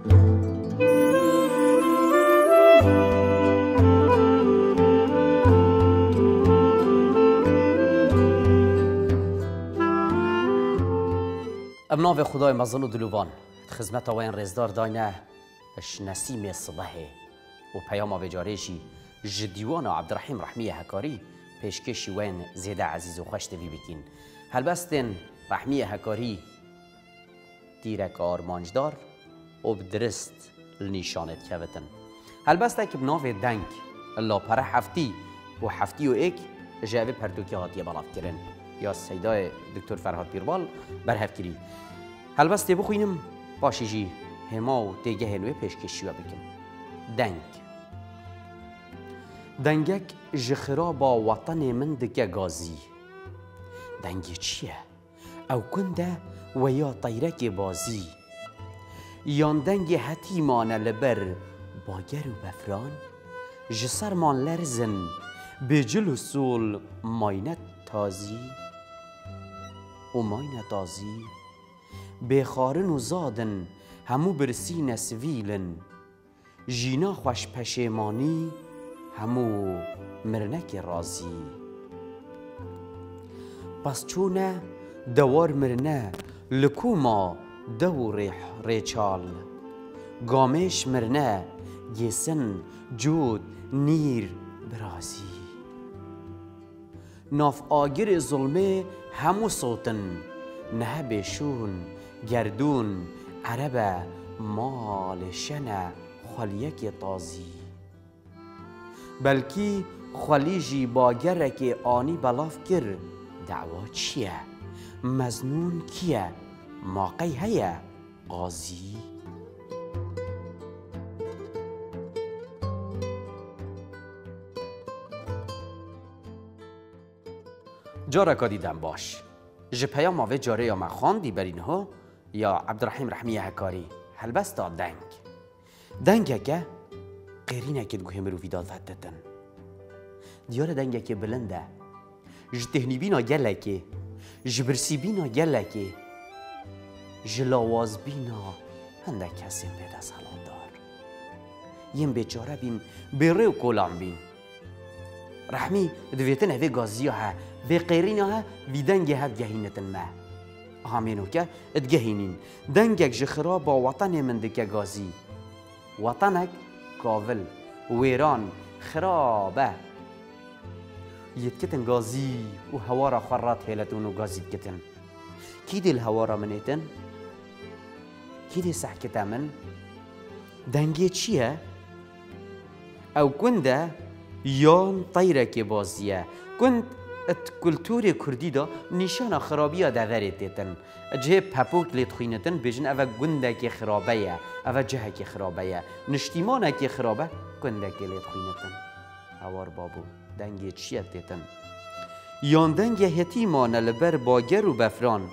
ام ناو خدای مزن و دلوان خدمت وین رزدار داینه اش نسیم صبحه و پیام وجارشی جدیوان عبدالرحیم رحمی هکاری پیشکشی وین زیده عزیز و خوش دوی بکین هلبستن رحمی هکاری دیرک آرمانجدار و بدرست لنیشانت کوتن هلبسته که بناو دنگ الله پره هفتی و هفتی و ایک جاوه پردوکی هاتیه بلاف کرن. یا سیدای دکتر فرهاد بیربال برهف کری. هلبسته بخوینم باشی جی هما و تیگه هنوی پیشکشی و بکن. دنگ. دنگک جخرا با وطن من دکه گازی. دنگی چیه؟ او کنده و یا طیرک بازی یان دنگ حتیمان لبر باگر و بفران. جسرمان لرزن به جل و سول ماینت تازی. و ماینت تازی. به خارن و زادن همو برسی نسویلن جینا خوش پشیمانی همو مرنک رازی. پس چونه دوار مرنه لکوما دو ریح ریچال. گامش مرنه گیسن جود نیر برازی. ناف آگر ظلمه همو صوتن نه بشون گردون عربه مال شنه خلیک تازی. بلکی خلیجی با گرک آنی بلاف کر دعوا چیه؟ مزنون کیه؟ هیه قاضی جارا کا دیدم باش جه پیام آوه جاره یا مخاندی برین ها یا عبدالرحیم رحمی هکاری هلبستا دنگ دنگ که قیرینه که گوه مرو ویداد ودتن دیار دنگ که بلنده ج تهنی بینا جلواز بینا. هەندە کەسێن سلام دار. یم بێچۆرە بین بره و کۆلام بین ڕحمی دەوێتن هەوێ گازیە هە بێ قێرینە هە وی دەنگێ هەت گەهینەتن مە هامێنۆکە ئەتگەهینین دنگ اک جخرا با وەتەنێ من dike gazî ویران خرابه یت کتن گازی و هوا را خرات هیلتون و gazî کتن. کی دل هوا را منیتن؟ چيه او كندا يان طيرك بازيه كنت ات کلتور کردی دا نشان خرابی دا ورتیتن جه پپوک لیت خوینتن اوه گنده که خرابه یا اوه جه که خرابه یا نشتیمانه که خرابه گنده که لیت خوینتن هوار بابو دنگی چیت دیتن یان دنگ هتیمان لبر باگر و بفران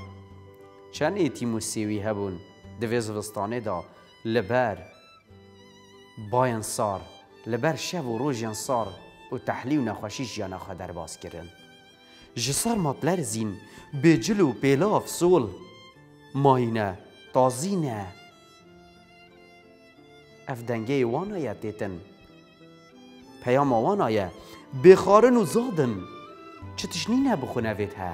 چند ایتیم و سیوی هبون دویز وستانه دا لبر باین سار لبر شب و روژ سار و تحلی و نخوشیش یا نخوا در باز کرن جسر مطلر زین به جل و پیلاف سول ماینه تازینه اف دنگه وانایه تیتن پیام وانایه بخارن و زادن چه تشنینه بخونه وید ها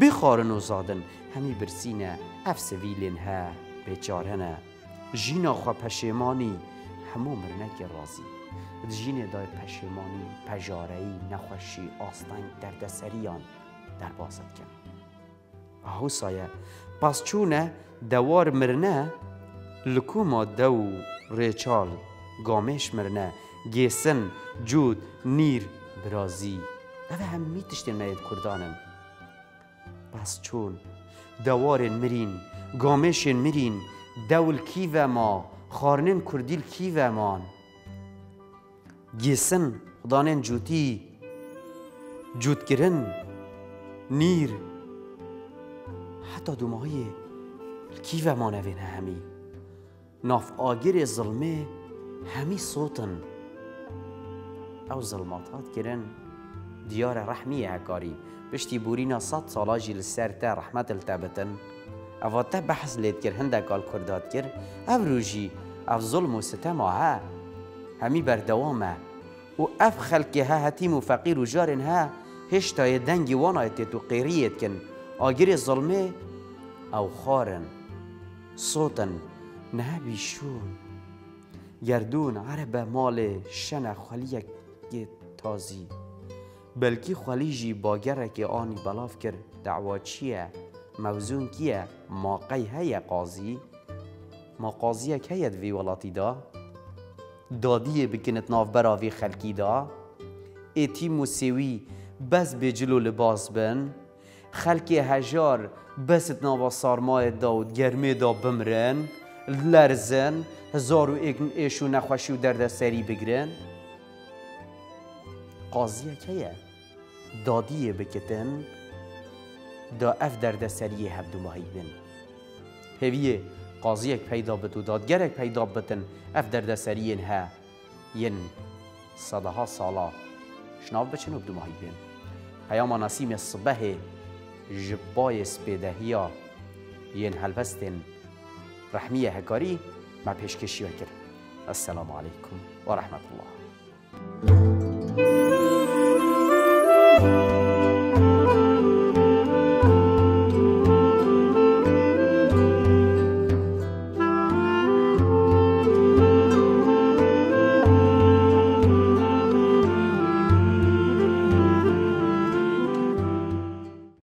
بخارن و زادن همی برسینه اف سویلین ها بیچارنه جینا خوا پشیمانی همو مرنک رازی. جین دای پشیمانی پجارهی نخوشی آستنگ دردسریان در بازد کن. آهو سایه پس چونه دوار مرنه؟ لکوما دو ریچال گامش مرنه. گیسن جود نیر برازی. اوه هم میتشتین مید کردانن پس چون دوارن مرین گامشن مرین دول کیو ما خارنن کردیل کیو مان گیسن دانن جوتی کرن نیر. حتی دوماهای کیو ما نوین همی. ناف آگر ظلمه همی صوتن. او ظلمات هات ديار رحمي هكاري. بشتي بورينا صد صلاة للسر السرطة رحمة التابتن. افاته بحث لید کر هنده کال کرداد کر أو روژی أو ظلم و ستم ها. همی بردوام و أف خلقی ها حتیم و فقیر و جارن ها هشتای دنگی وأنا تو قیریت کن آگیر ظلمه أو خارن. صوتن. نهبي شون. يردون عربة مال شن خليك تازي. بلکی خلیجی باگره آنی بلاف کرد. دعوا چیه؟ موزون کیه؟ ماقی هی قاضی؟ ما قاضیه هید وی ولاتی دا؟ دادیه بکنت ناف براوی خلکی دا؟ ایتی موسیوی بس به جلو لباس بن؟ خلکی هجار بست ناوا سارمای داود گرمه دا بمرن؟ لرزن؟ هزار و ایشو نخوشی و درد سری بگرن قاضیه کیه؟ دادیه بکتن. دا اف درد سری هبدو ماهی بن. هویه پیدا بتو و دادگرک پیدا بتن. اف درد سری ها ین صدها سالا. شناف بچن و بدو ماهی بین پیام نسیم صبح جبای سپیدهیا. ین هلوستن رحمیه هکاری. ما پیشکشی کرد. السلام علیکم و رحمت الله.